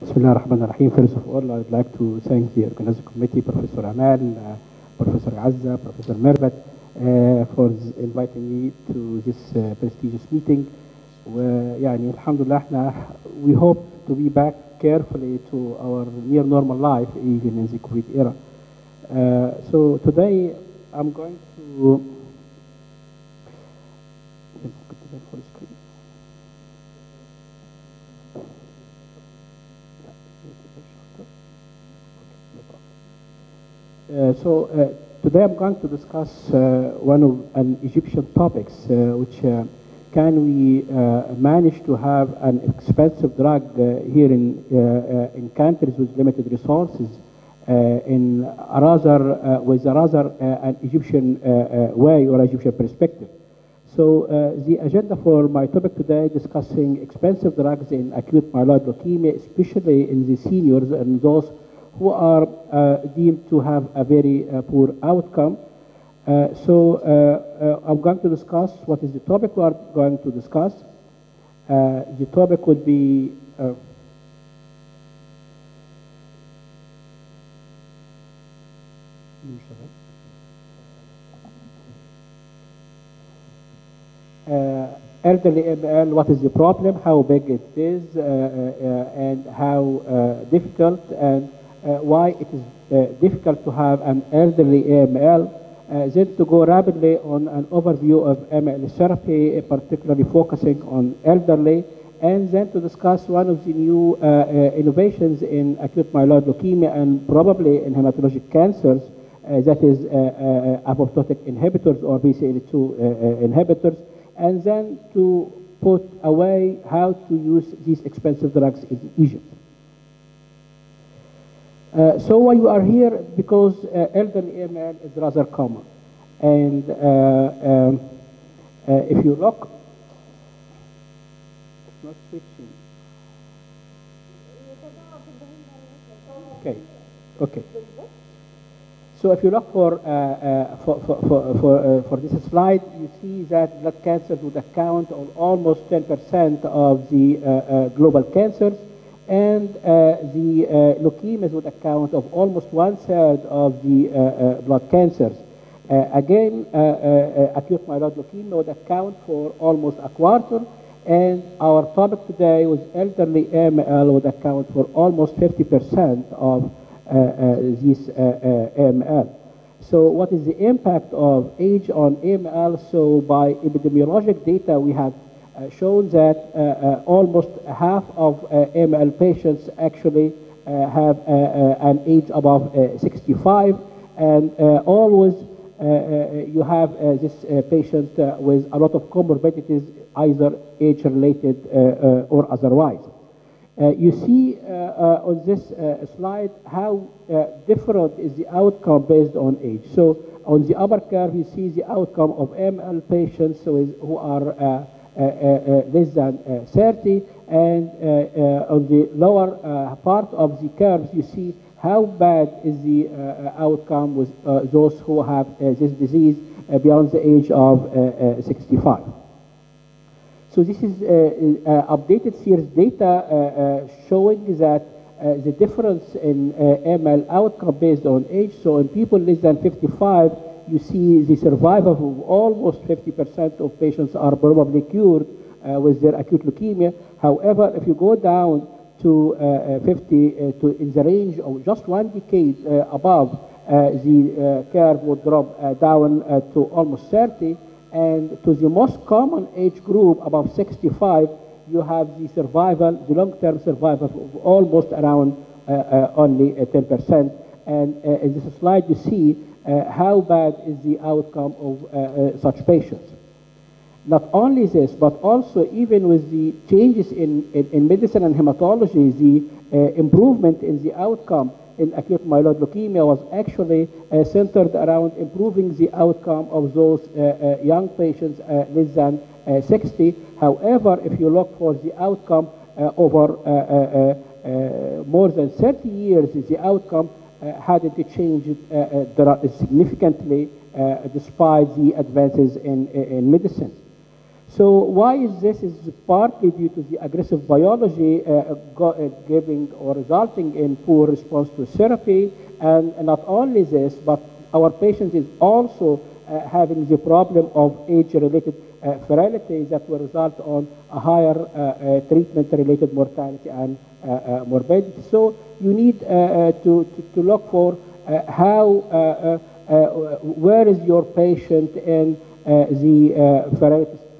Bismillah ar-Rahman ar-Rahim. First of all, I'd like to thank the organizing committee, Professor Amal, uh, Professor Azza, Professor Mervat, uh, for inviting me to this uh, prestigious meeting. ويعني الحمد لله إحنا we hope to be back carefully to our near normal life even in the COVID era. Uh, so today I'm going to Uh, so uh, today I'm going to discuss uh, one of an Egyptian topics, uh, which uh, can we manage to have an expensive drug here in in countries with limited resources, in a rather with a rather an Egyptian way or Egyptian perspective. So the agenda for my topic today discussing expensive drugs in acute myeloid leukemia, especially in the seniors and those who are uh, deemed to have a very uh, poor outcome. Uh, so I'm going to discuss what is the topic we are going to discuss. The topic would be uh, elderly ML, what is the problem, how big it is, uh, uh, and how difficult, and why it is uh, difficult to have an elderly AML. Uh, then to go rapidly on an overview of ML therapy, uh, particularly focusing on elderly, and then to discuss one of the new uh, uh, innovations in acute myeloid leukemia and probably in hematologic cancers, uh, that is uh, uh, apoptotic inhibitors or BCL2 uh, uh, inhibitors, and then to put away how to use these expensive drugs in Egypt. Uh, so why you are here because uh, elderly AML is rather common, and uh, um, uh, if you look, it's not switching. Okay, okay. So if you look for, uh, uh, for, for, for, for, this slide, you see that blood cancers would account on almost 10% of the global cancers, and uh, the uh, leukemias would account of almost one third of the uh, blood cancers. Again, acute myeloid leukemia would account for almost a quarter, and our topic today was elderly AML would account for almost 50% of uh, uh, this uh, AML. So what is the impact of age on AML? So by epidemiologic data, we have shown that uh, uh, almost half of uh, AML patients actually uh, have uh, uh, an age above uh, 65, and uh, always uh, uh, you have uh, this uh, patient uh, with a lot of comorbidities, either age-related uh, uh, or otherwise. Uh, you see uh, uh, on this uh, slide how uh, different is the outcome based on age. So on the upper curve, you see the outcome of ML patients who, is, who are uh, uh, uh, less than uh, 30, and uh, uh, on the lower uh, part of the curves, you see how bad is the uh, uh, outcome with uh, those who have uh, this disease uh, beyond the age of uh, uh, 65. So this is uh, uh, updated series data uh, uh, showing that uh, the difference in uh, ML outcome based on age. So in people less than 55, you see the survival of almost 50% of patients are probably cured uh, with their acute leukemia. However, if you go down to uh, uh, 50, uh, to in the range of just one decade uh, above, the curve would drop down to almost 30. And to the most common age group, above 65, you have the survival, the long-term survival of almost around only uh, 10%. And uh, in this slide, you see uh, how bad is the outcome of uh, uh, such patients. Not only this, but also even with the changes in, in, in medicine and hematology, the uh, improvement in the outcome in acute myeloid leukemia was actually uh, centered around improving the outcome of those uh, uh, young patients uh, less than uh, 60. However, if you look for the outcome uh, over uh, uh, uh, more than 30 years, the outcome uh, had it changed uh, uh, significantly despite the advances in, in medicine. So why is this? Is partly due to the aggressive biology uh, giving or resulting in poor response to therapy, and not only this, but our patient is also uh, having the problem of age-related uh, fertility that will result on a higher uh, uh, treatment-related mortality and morbidity. So you need to, to, to look for how, where is your patient in the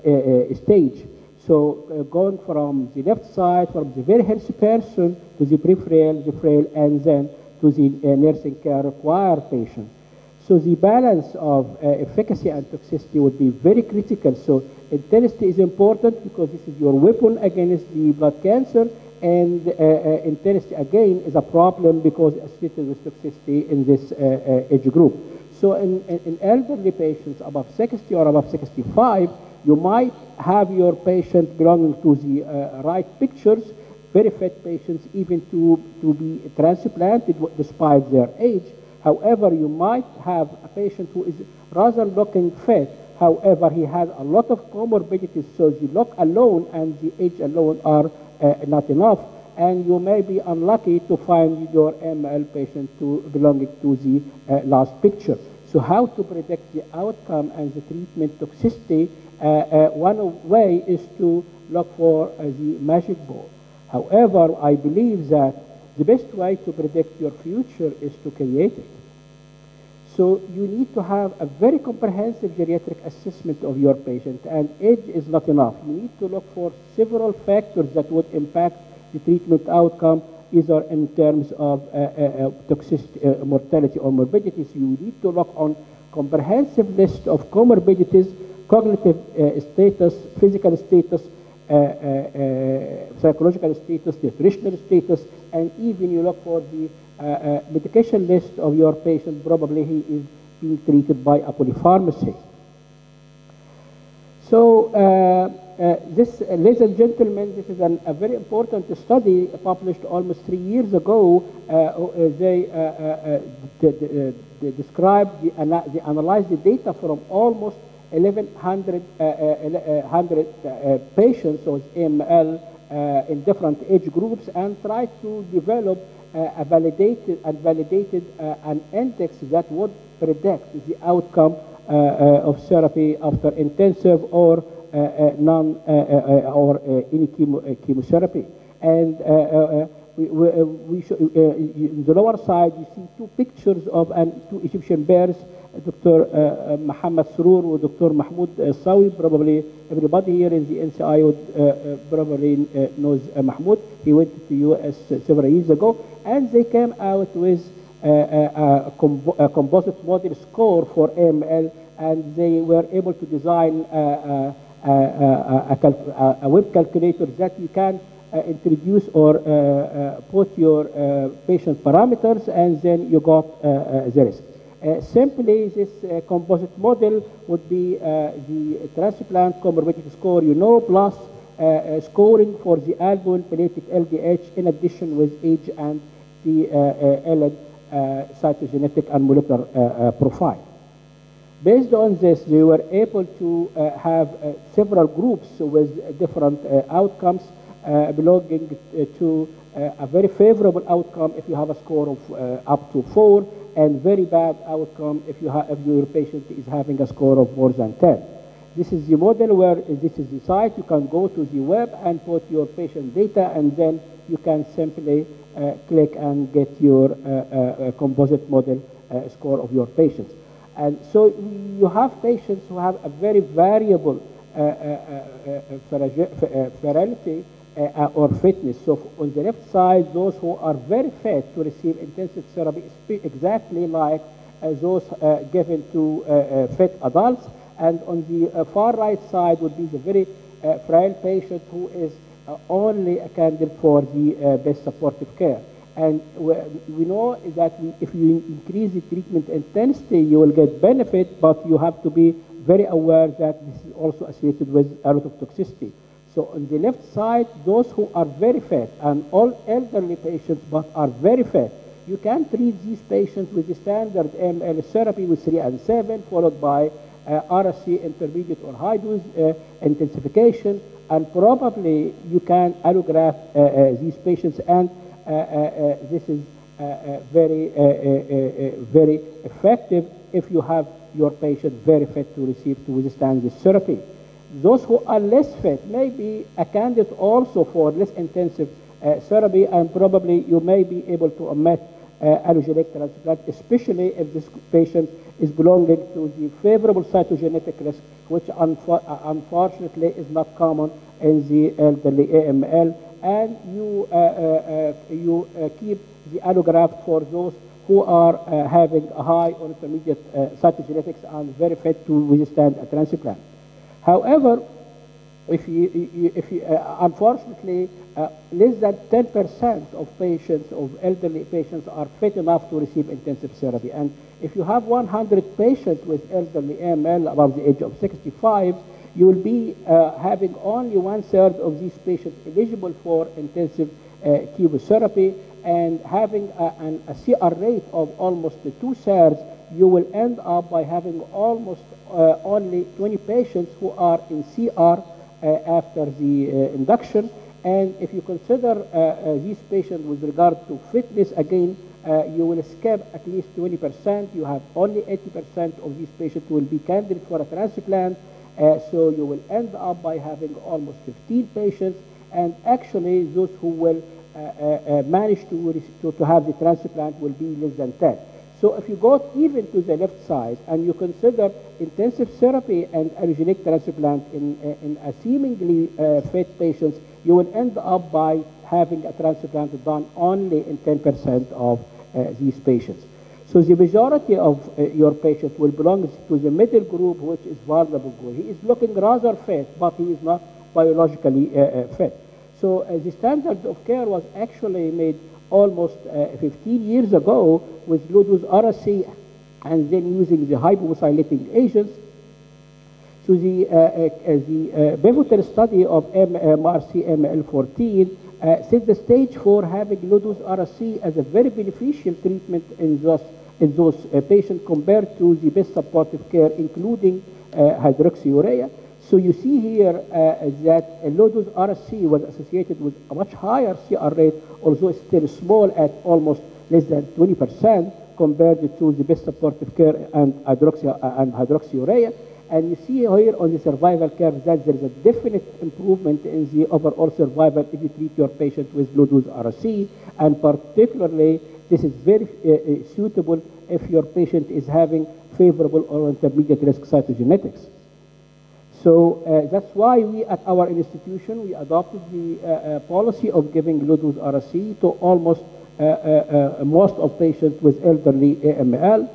uh, stage. So uh, going from the left side, from the very healthy person to the peripheral, the frail, and then to the uh, nursing care required patient. So the balance of uh, efficacy and toxicity would be very critical. So intensity is important because this is your weapon against the blood cancer, and uh, uh, intensity again is a problem because associated with toxicity in this uh, uh, age group. So in, in, in elderly patients above 60 or above 65, you might have your patient belonging to the uh, right pictures, very fit patients, even to, to be transplanted despite their age. However, you might have a patient who is rather looking fit. However, he has a lot of comorbidities, so the look alone and the age alone are uh, not enough. And you may be unlucky to find your ML patient to belonging to the uh, last picture. So how to predict the outcome and the treatment toxicity? Uh, uh, one way is to look for uh, the magic ball. However, I believe that the best way to predict your future is to create it. So you need to have a very comprehensive geriatric assessment of your patient, and age is not enough. You need to look for several factors that would impact the treatment outcome, either in terms of uh, uh, uh, toxicity, uh, mortality or morbidity. So you need to look on comprehensive list of comorbidities, cognitive uh, status, physical status, Eh, eh, eh, psychological status, nutritional status, and even you look for the medication list of your patient. Probably he is being treated by a polypharmacy. So, uh, uh, this, uh, ladies and gentlemen, this is an, a very important study published almost three years ago. They, de- de- de- described, the, they analyzed the data from almost 1,100 uh, uh, 100, uh, patients with AML uh, in different age groups and tried to develop uh, a validated and validated uh, an index that would predict the outcome uh, uh, of therapy after intensive or uh, uh, non uh, uh, uh, or uh, any chemo, uh, chemotherapy. And uh, uh, uh, we, we, uh, we uh, in the lower side, you see two pictures of an, two Egyptian bears, Dr. Uh, uh, Muhammad Sorror Dr. Mahmoud uh, Sawi. Probably everybody here in the NCI would, uh, probably knows Mahmoud. He went to US several years ago, and they came out with a, combo- a composite model score for AML, and they were able to design a, a, a web calculator that you can uh, introduce or uh, uh, put your patient parameters, and then you got the risk. Uh, simply, this uh, composite model would be uh, the transplant comorbidity score, you know, plus scoring for the albumin-platelet LDH in addition with age and the uh, cytogenetic and molecular profile. Based on this, they were able to uh, have uh, several groups with different uh, outcomes belonging to a very favorable outcome if you have a score of up to four, and very bad outcome if, you if your patient is having a score of more than 10. This is the model where uh, this is the site. You can go to the web and put your patient data, and then you can simply uh, click and get your uh, uh, uh, composite model uh, score of your patients. And so you have patients who have a very variable uh, uh, uh, or fitness. So on the left side, those who are very fit to receive intensive therapy, exactly like uh, those uh, given to uh, uh, fit adults. And on the far right side would be the very frail patient who is only a candidate for the best supportive care. And we know that if you increase the treatment intensity, you will get benefit, but you have to be very aware that this is also associated with a lot of toxicity. So on the left side, those who are very fat and all elderly patients but are very fat, you can treat these patients with the standard ML therapy with 3 and 7, followed by uh, Ara-C intermediate or high dose uh, intensification, and probably you can allograft uh, uh, these patients, and uh, uh, this is very, very effective if you have your patient very fit to receive to withstand this therapy. Those who are less fit may be a candidate also for less intensive uh, therapy, and probably you may be able to omit uh, transplant, especially if this patient is belonging to the favorable cytogenetic risk, which unfo- uh, unfortunately is not common in the elderly AML. And you, uh, uh, uh, you keep the allograft for those who are uh, having a high or intermediate uh, cytogenetics and very fit to withstand a transplant. However, if you, if you, uh, unfortunately, uh, less than 10% of patients, of elderly patients, are fit enough to receive intensive therapy. And if you have 100 patients with elderly AML above the age of 65, you will be uh, having only one third of these patients eligible for intensive uh, chemotherapy, and having a, an, a CR rate of almost two thirds, you will end up by having almost uh, only 20 patients who are in CR uh, after the uh, induction. And if you consider uh, uh, these patients with regard to fitness, again, uh, you will skip at least 20%. You have only 80% of these patients will be candidate for a transplant. So you will end up by having almost 15 patients. And actually, those who will manage to, to, to have the transplant will be less than 10. So if you go even to the left side and you consider intensive therapy and allogeneic transplant in, uh, in a seemingly uh, fit patients, you will end up by having a transplant done only in 10% of uh, these patients. So the majority of uh, your patients will belong to the middle group, which is vulnerable group. He is looking rather fit, but he is not biologically uh, uh, fit. So uh, the standard of care was actually made almost uh, 15 years ago with low-dose Ara-C and then using the hypomethylating agents. So the, uh, uh, uh, the uh, pivotal study of MRC ML14 uh, set the stage for having low-dose Ara-C as a very beneficial treatment in those, in those uh, patients compared to the best supportive care, including uh, hydroxyurea. So you see here uh, that a low-dose Ara-C was associated with a much higher CR rate, although it's still small at almost less than 20% compared to the best supportive care and, hydroxy, uh, and hydroxyurea. And you see here on the survival curve that there is a definite improvement in the overall survival if you treat your patient with low-dose Ara-C, and particularly this is very uh, uh, suitable if your patient is having favorable or intermediate risk cytogenetics. So uh, that's why we at our institution, we adopted the uh, uh, policy of giving low-dose Ara-C to almost most of patients with elderly AML.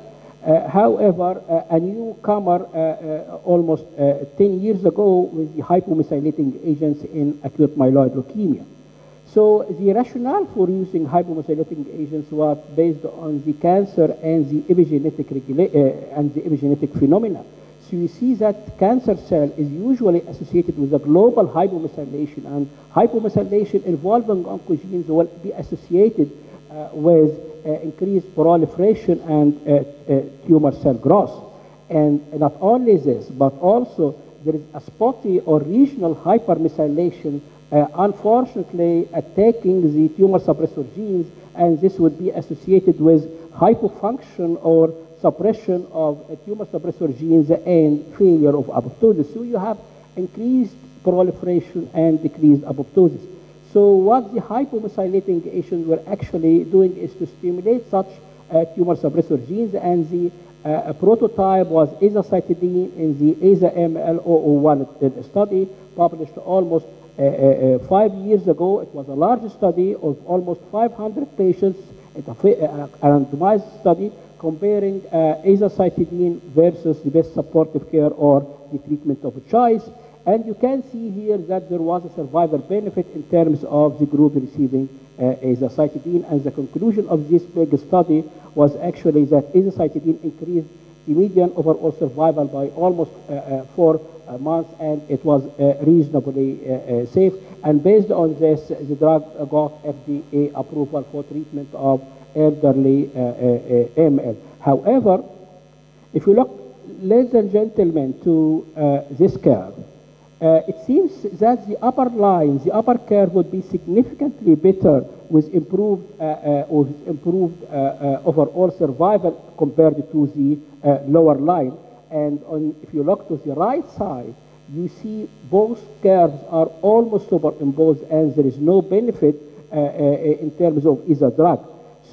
Uh, however, uh, a newcomer uh, almost uh, 10 years ago with the hypomethylating agents in acute myeloid leukemia. So the rationale for using hypomethylating agents was based on the cancer and the epigenetic and the epigenetic phenomena. So you see that cancer cell is usually associated with a global hypomethylation, and hypomethylation involving oncogenes will be associated uh, with uh, increased proliferation and uh, uh, tumor cell growth. And not only this, but also there is a spotty or regional hypermethylation, uh, unfortunately attacking the tumor suppressor genes, and this would be associated with hypofunction or suppression of uh, tumor suppressor genes and failure of apoptosis. So you have increased proliferation and decreased apoptosis. So what the hypomethylating agents were actually doing is to stimulate such uh, tumor suppressor genes, and the uh, prototype was azacitidine in the AZA-ML001 study, published almost uh, five years ago. It was a large study of almost 500 patients, a, a randomized study comparing uh, azacitidine versus the best supportive care or the treatment of choice. And you can see here that there was a survival benefit in terms of the group receiving uh, azacitidine. And the conclusion of this big study was actually that azacitidine increased the median overall survival by almost uh, uh, four uh, months, and it was uh, reasonably safe. And based on this, the drug got FDA approval for treatment of elderly uh, uh, uh, AML. However, if you look ladies and gentlemen, to this curve, it seems that the upper line, the upper curve would be significantly better with improved, with improved overall survival compared to the lower line. And on, if you look to the right side, you see both curves are almost superimposed and there is no benefit uh, uh, in terms of either drug.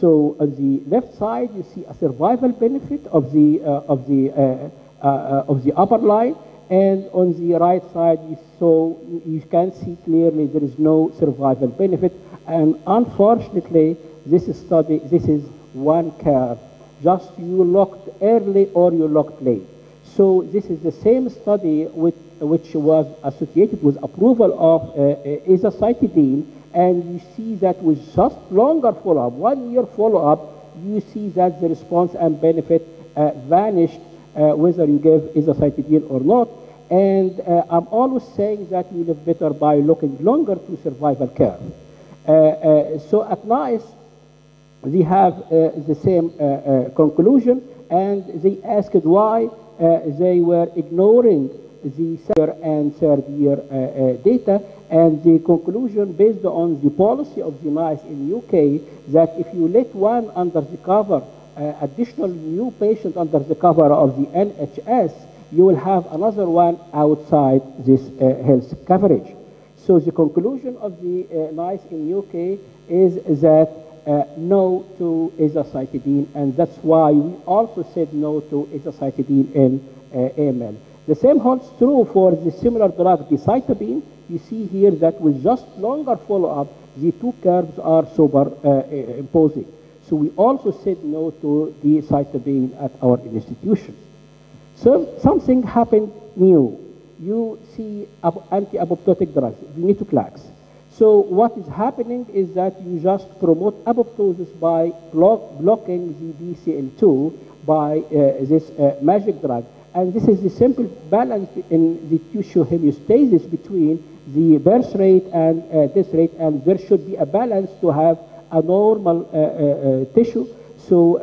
So on the left side, you see a survival benefit of the, uh, of the, uh, uh, of the upper line, and on the right side, you, saw, you can see clearly there is no survival benefit. And unfortunately, this study, this is one curve. Just you looked early or you looked late. So this is the same study with, which was associated with approval of uh, uh, azacitidine, and you see that with just longer follow-up, one year follow-up, you see that the response and benefit uh, vanished uh, whether you give azacitidine or not. And uh, I'm always saying that you live better by looking longer to survival curve. Uh, uh, so at NICE, they have uh, the same conclusion, and they asked why they were ignoring the second and third year uh, uh, data, and the conclusion based on the policy of the NICE in UK that if you let one under the cover, uh, additional new patient under the cover of the NHS, you will have another one outside this health coverage. So the conclusion of the uh, NICE in UK is that uh, no to azacitidine, and that's why we also said no to azacitidine in uh, AML. The same holds true for the similar drug, decitabine. You see here that with just longer follow-up, the two curves are superimposing. So we also said no to the decitabine at our institution. So something happened new. You see anti-apoptotic drugs, venetoclax. So what is happening is that you just promote apoptosis by block, blocking the BCL2 by uh, this uh, magic drug. And this is the simple balance in the tissue homeostasis between the birth rate and uh, death rate, and there should be a balance to have a normal uh, uh, uh, tissue. So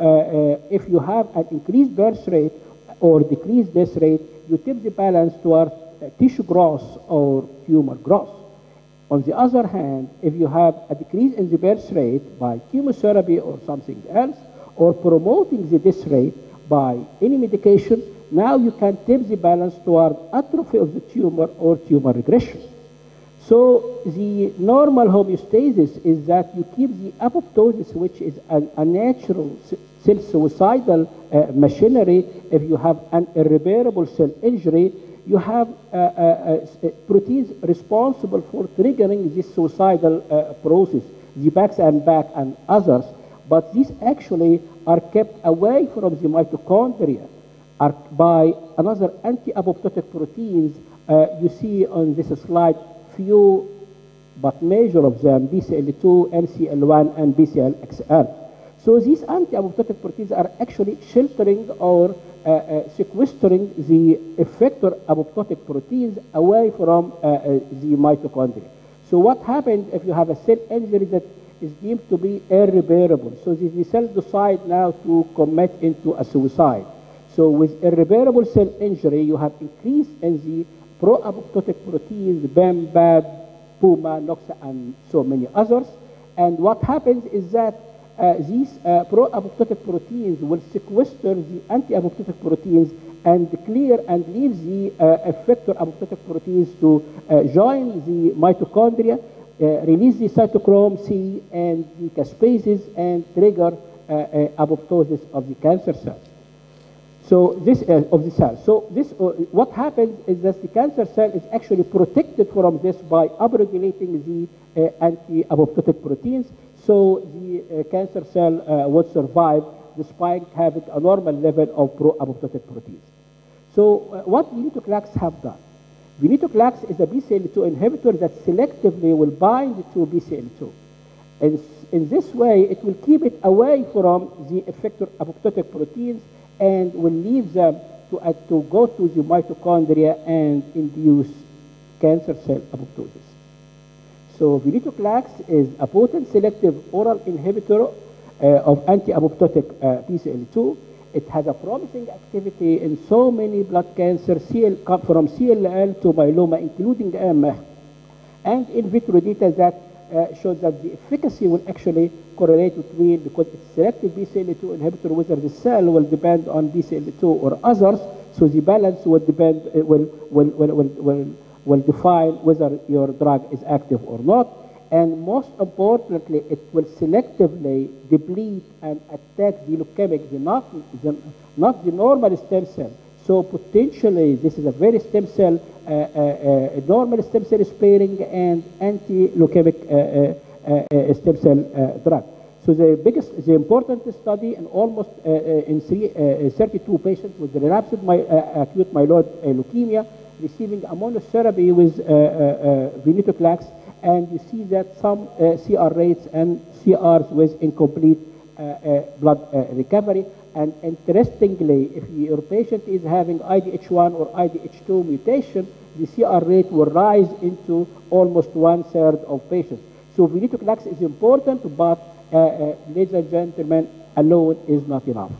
if you have an increased birth rate or decreased death rate, you tip the balance towards tissue growth or tumor growth. On the other hand, if you have a decrease in the birth rate by chemotherapy or something else, or promoting the death rate by any medication, now you can tip the balance toward atrophy of the tumor or tumor regression. So the normal homeostasis is that you keep the apoptosis, which is a, a natural cell suicidal uh, machinery. If you have an irreparable cell injury, you have uh, uh, proteins responsible for triggering this suicidal process, the BAX and BAK and others. But these actually are kept away from the mitochondria are by another anti-apoptotic proteins. you see on this slide few but major of them, BCL2, MCL1, and BCLXL. So these anti-apoptotic proteins are actually sheltering or uh, uh, sequestering the effector apoptotic proteins away from uh, uh, the mitochondria. So what happens if you have a cell injury that is deemed to be irreparable? So the, the cell decide now to commit into a suicide. So with irreparable cell injury, you have increased in the pro-apoptotic proteins, BIM, BAD, PUMA, NOXA, and so many others. And what happens is that uh, these uh, pro-apoptotic proteins will sequester the anti-apoptotic proteins and clear and leave the uh, effector apoptotic proteins to uh, join the mitochondria, uh, release the cytochrome C and the caspases, and trigger uh, apoptosis of the cancer cells. So this uh, of the cell. So this, uh, what happens is that the cancer cell is actually protected from this by upregulating the uh, anti-apoptotic proteins. So the uh, cancer cell uh, would survive despite having a normal level of pro-apoptotic proteins. So uh, what venetoclax have done? Venetoclax is a BCL2 inhibitor that selectively will bind to BCL2. And in this way, it will keep it away from the effector apoptotic proteins and will leave them to, uh, to go to the mitochondria and induce cancer cell apoptosis. So venetoclax is a potent selective oral inhibitor uh, of anti-apoptotic uh, BCL2, It has a promising activity in so many blood cancers, from CLL to myeloma, including AML. And in vitro data that uh, shows that the efficacy will actually correlate between, because it's selective BCL2 inhibitor, whether the cell will depend on BCL2 or others, so the balance will depend, uh, will, will, will, will, will, will define whether your drug is active or not. And most importantly, it will selectively deplete and attack the leukemic, the not, the, not the normal stem cell. So potentially, this is a very stem cell, uh, uh, uh, normal stem cell sparing and anti-leukemic Uh, uh, stem cell uh, drug. So the biggest, the important study in almost in three, 32 patients with relapsed my, acute myeloid leukemia receiving immunotherapy with venetoclax, and you see that some CR rates and CRs with incomplete blood recovery. And interestingly, if your patient is having IDH1 or IDH2 mutation, the CR rate will rise into almost one third of patients. So venetoclax is important, but uh, uh, ladies and gentlemen, alone is not enough.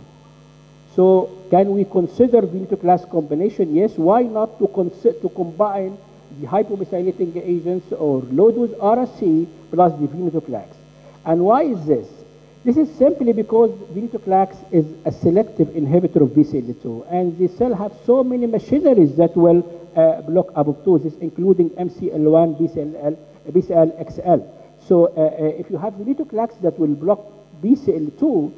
So can we consider venetoclax combination? Yes. Why not to, to combine the hypomethylating agents or low-dose Ara-C plus the venetoclax? And why is this? This is simply because venetoclax is a selective inhibitor of BCL2, and the cell have so many machineries that will uh, block apoptosis, including MCL1, BCL, BCL-XL. So uh, uh, if you have venetoclax that will block BCL2,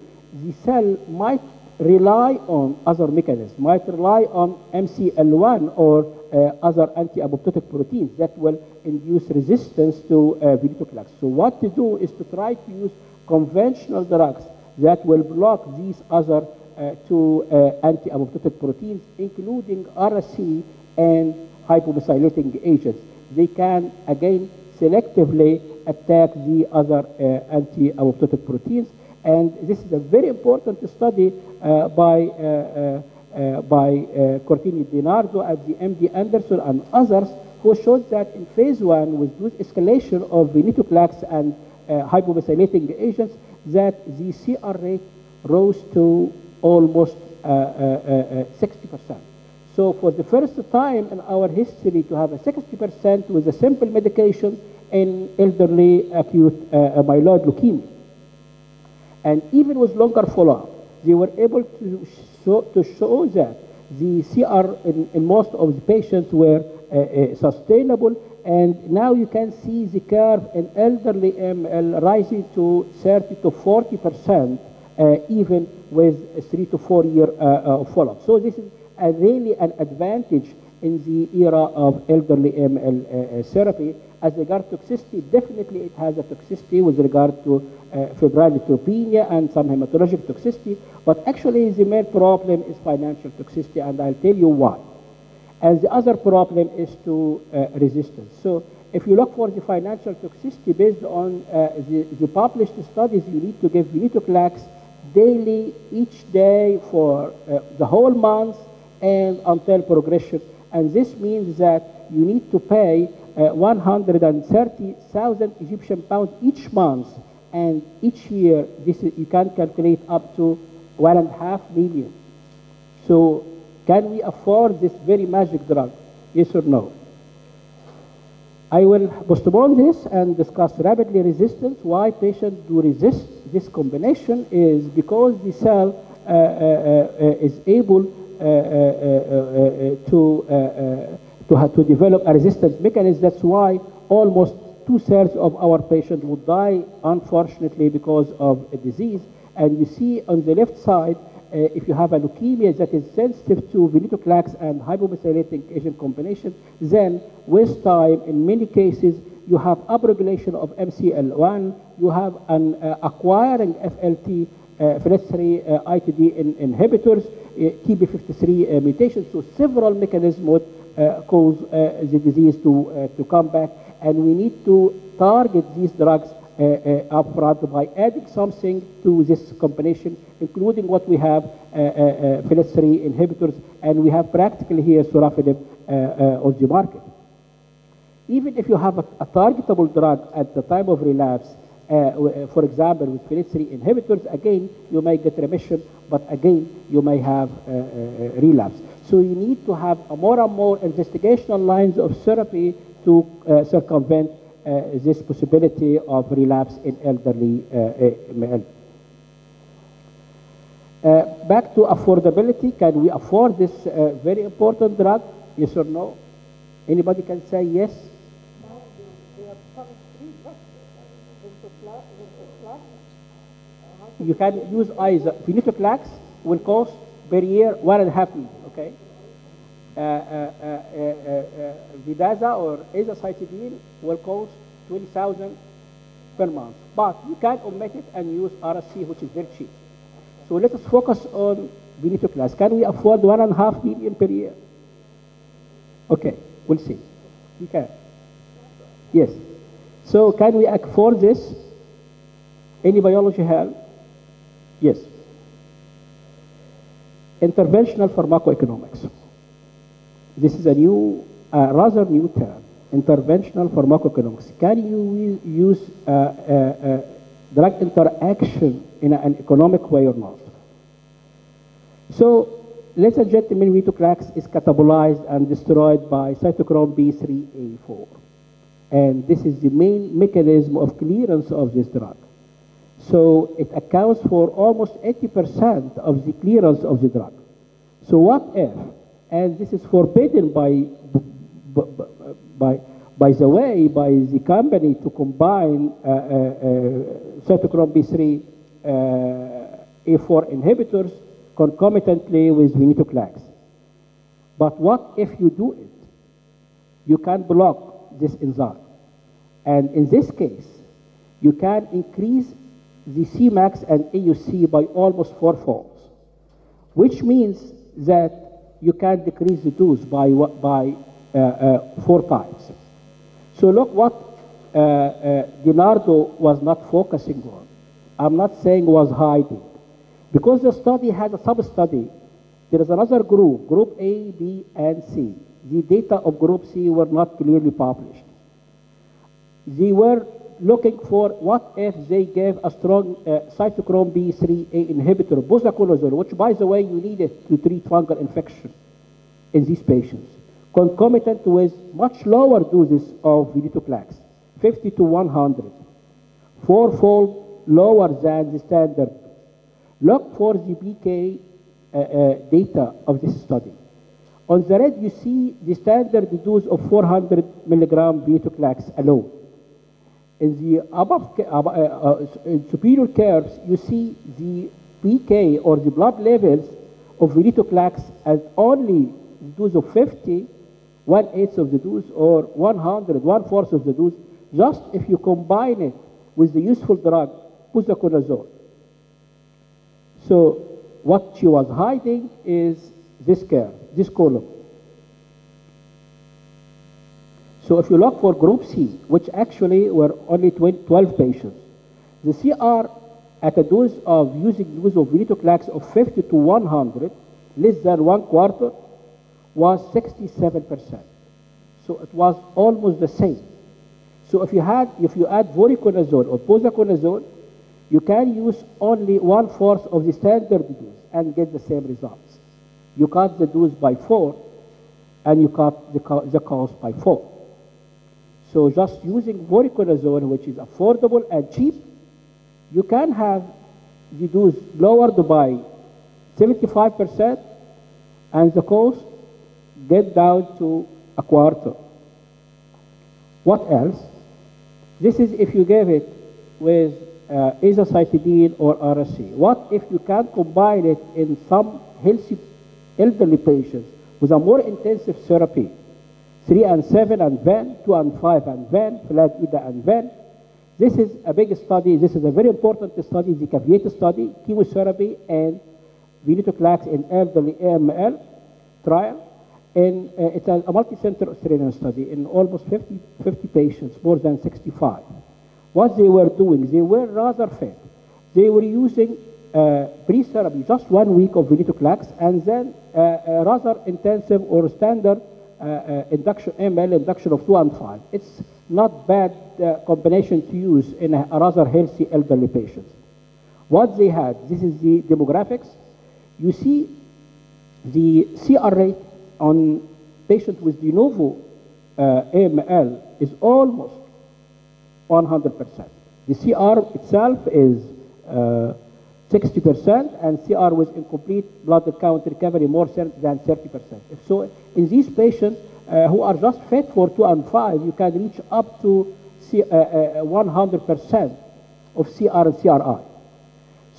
the cell might rely on other mechanisms, might rely on MCL1 or uh, other anti-apoptotic proteins that will induce resistance to uh, venetoclax. So what to do is to try to use conventional drugs that will block these other uh, two uh, anti-apoptotic proteins, including Ara-C and hypomethylating agents. They can, again, selectively attack the other uh, anti-apoptotic proteins. And this is a very important study uh, by, uh, uh, by Courtney DiNardo at the MD Anderson and others who showed that in phase one with dose escalation of venetoclax and uh, hypomethylating agents that the CR rate rose to almost uh, uh, 60%. So for the first time in our history to have a 60% with a simple medication in elderly acute myeloid leukemia. And even with longer follow-up, they were able to show, to show that the CR in, in most of the patients were uh, uh, sustainable and now you can see the curve in elderly ML rising to 30 to 40 percent uh, even with three to four year uh, uh, follow-up. So this is a really an advantage in the era of elderly ML therapy. As regard toxicity, definitely it has a toxicity with regard to uh, febrile neutropenia and some hematologic toxicity, but actually the main problem is financial toxicity, and I'll tell you why. And the other problem is to uh, resistance. So if you look for the financial toxicity based on uh, the, the, published studies, you need to give venetoclax daily, each day for uh, the whole month and until progression. And this means that you need to pay 130,000 Egyptian pounds each month. And each year, this is, you can calculate up to one and a half million. So can we afford this very magic drug? Yes or no? I will postpone this and discuss rapidly resistance. Why patients do resist this combination is because the cell uh, uh, uh, is able uh, uh, uh, Uh, uh, uh, to, to, to develop a resistance mechanism. That's why almost two-thirds of our patients would die, unfortunately, because of a disease. And you see on the left side, uh, if you have a leukemia that is sensitive to venetoclax and hypomethylating agent combination, then with time, in many cases, you have upregulation of MCL1, you have an uh, acquiring FLT, uh, FLT3 uh, ITD in, inhibitors, uh, TP53 uh, mutations, so several mechanisms would uh, cause the disease to, to come back, and we need to target these drugs uh, uh, upfront by adding something to this combination, including what we have, uh, FLT3 inhibitors, and we have practically here sorafenib on the market. Even if you have a, a targetable drug at the time of relapse, w- for example, with FLT3 inhibitors, again, you may get remission, but again, you may have uh, uh, relapse. So you need to have more and more investigational lines of therapy to uh, circumvent uh, this possibility of relapse in elderly uh, uh, men. Uh, back to affordability, can we afford this uh, very important drug? Yes or no? Anybody can say yes? You can use either venetoclax will cost per year one and a half million, okay? Uh, uh, uh, uh, uh, Vidaza or azacitidine will cost 20,000 per month. But you can omit it and use Ara-C, which is very cheap. So let us focus on venetoclax. Can we afford one and a half million per year? Okay, we'll see. We can. Yes. So can we afford this? Any biology help? Yes. Interventional pharmacoeconomics. This is a new, uh, rather new term. Interventional pharmacoeconomics. Can you use uh, uh, uh, drug interaction in an economic way or not? So, and gentlemen, venetoclax is catabolized and destroyed by cytochrome B3A4. And this is the main mechanism of clearance of this drug. So it accounts for almost 80% of the clearance of the drug. So what if, and this is forbidden by, by, by the way, by the company to combine uh, uh, uh, cytochrome B3 A4 inhibitors concomitantly with venetoclax. But what if you do it? You can block this enzyme. And in this case, you can increase the Cmax and AUC by almost four folds, which means that you can decrease the dose by, by uh, uh, four times. So look what uh, uh, was not focusing on. I'm not saying was hiding. Because the study had a sub-study, there is another group, group A, B, and C. The data of group C were not clearly published. They were looking for what if they gave a strong uh, cytochrome B3A inhibitor, posaconazole, which, by the way, you need it to treat fungal infection in these patients, concomitant with much lower doses of venetoclax, 50 to 100, fourfold lower than the standard. Look for the PK uh, uh, data of this study. On the red, you see the standard dose of 400 milligram venetoclax alone in the above uh, uh, superior curves, you see the PK or the blood levels of venetoclax at only dose of 50, one eighth of the dose, or 100, one fourth of the dose, just if you combine it with the useful drug, posaconazole. So what she was hiding is this curve, this column. So if you look for group C, which actually were only 12 patients, the CR at a dose of using dose of venetoclax of 50 to 100, less than one quarter, was 67%. So it was almost the same. So if you had, if you add voriconazole or posaconazole, you can use only one fourth of the standard dose and get the same results. You cut the dose by four, and you cut the, the cost by four. So just using voriconazole, which is affordable and cheap, you can have dose lowered by 75% and the cost get down to a quarter. What else? This is if you gave it with uh, azacitidine or Ara-C. What if you can combine it in some healthy elderly patients with a more intensive therapy 3 and 7 and VEN, 2 and 5 and VEN, FLAG IDA and VEN. This is a big study. This is a very important study, the caveat study, chemotherapy and venetoclax in elderly AML trial. And uh, it's a, a multi-center Australian study in almost 50, 50 patients, more than 65. What they were doing, they were rather fit. They were using uh, pre-therapy, just one week of venetoclax, and then uh, rather intensive or standard uh, uh, induction, ML induction of 2 and 5. It's not bad uh, combination to use in a, a rather healthy elderly patients. What they had, this is the demographics. You see the CR rate on patient with de novo uh, AML is almost 100%. The CR itself is uh, 60% and CR with incomplete blood count recovery more than 30%. So in these patients uh, who are just fit for 2 and 5, you can reach up to C, uh, 100% of CR and CRI.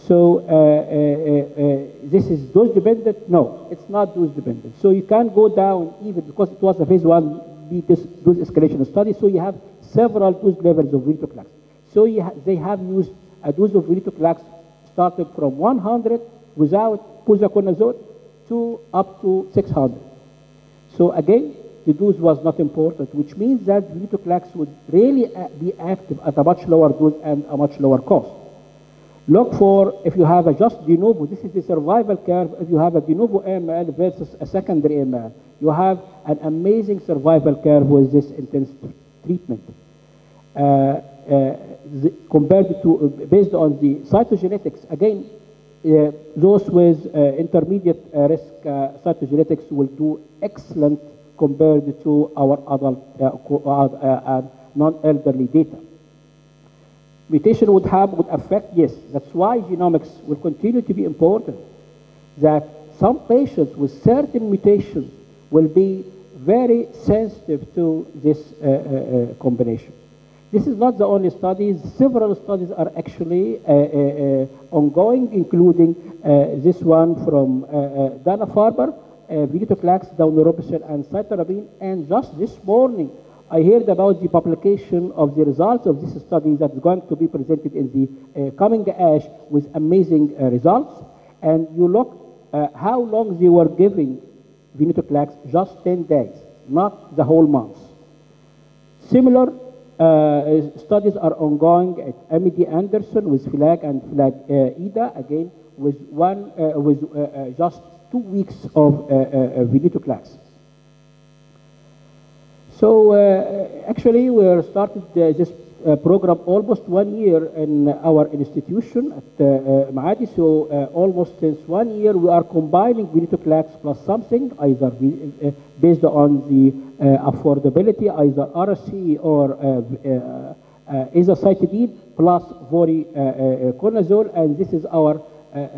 So uh, uh, uh, this is dose dependent? No, it's not dose dependent. So you can go down even because it was a phase 1B dose escalation study, so you have several dose levels of venetoclax. So ha they have used a dose of venetoclax starting from 100 without posaconazole to up to 600. So again, the dose was not important, which means that venetoclax would really be active at a much lower dose and a much lower cost. Look for if you have a just de novo, this is the survival curve. If you have a de novo AML versus a secondary AML, you have an amazing survival curve with this intense treatment. Uh, uh, the, compared to, uh, based on the cytogenetics, again, uh, those with uh, intermediate uh, risk cytogenetics will do excellent compared to our adult non-elderly data. Mutation would have would affect yes that's why genomics will continue to be important that some patients with certain mutations will be very sensitive to this uh, uh, combination this is not the only studies several studies are actually uh, ongoing including this one from Dana-Farber uh, venetoclax, daunorubicin, and cytarabine, and just this morning I heard about the publication of the results of this study that's going to be presented in the uh, coming ASH with amazing uh, results. And you look uh, how long they were giving venetoclax, just 10 days, not the whole month. Similar uh, studies are ongoing at MD Anderson with FLAG and FLAG uh, IDA, again, with, one, uh, with just two weeks of venetoclax. So uh, actually, we started uh, this uh, Uh, program almost one year in our institution at uh, uh Maadi. So uh, almost since one year, we are combining venetoclax plus something, either based on the affordability, either Ara-C or uh, azacitidine plus voriconazole, and this is our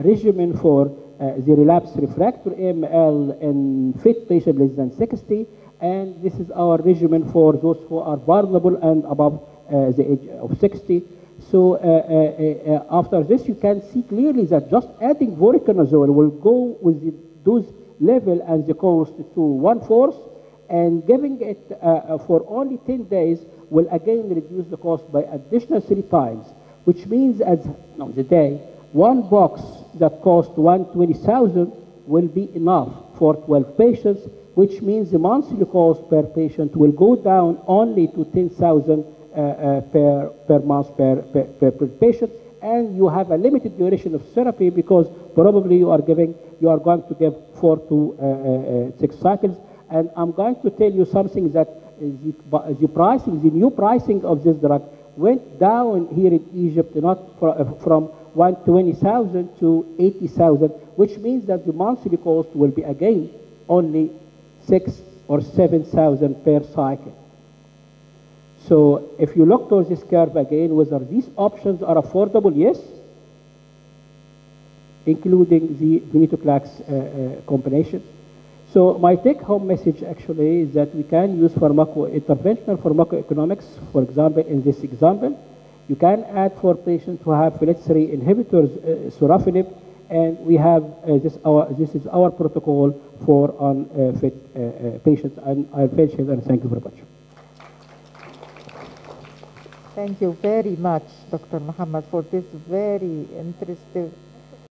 regimen for the relapsed refractory AML in fit patients less than 60 and this is our regimen for those who are vulnerable and above uh, the age of 60. So uh, uh, uh, after this, you can see clearly that just adding voriconazole will go with the dose level and the cost to one-fourth, and giving it uh, for only 10 days will again reduce the cost by additional three times, which means as on the day, one box that cost 120,000 will be enough for 12 patients, which means the monthly cost per patient will go down only to 10,000 uh, uh, per, per month per, per, per, patient and you have a limited duration of therapy because probably you are giving you are going to give four to uh, uh, six cycles and i'm going to tell you something that the, the, pricing the new pricing of this drug went down here in egypt not uh, from 120,000 to 80,000 which means that the monthly cost will be again only six or 7,000 per cycle. So if you look towards this curve again, whether these options are affordable, yes, including the venetoclax uh, uh, combination. So my take-home message actually is that we can use pharmaco interventional pharmacoeconomics, for example, in this example. You can add for patients who have FLT3 inhibitors, uh, sorafenib, and we have uh, this, our, this is our protocol for unfit uh, uh, patients. And I'll finish here and thank you very much. Thank you very much, Dr. Mohamed, for this very interesting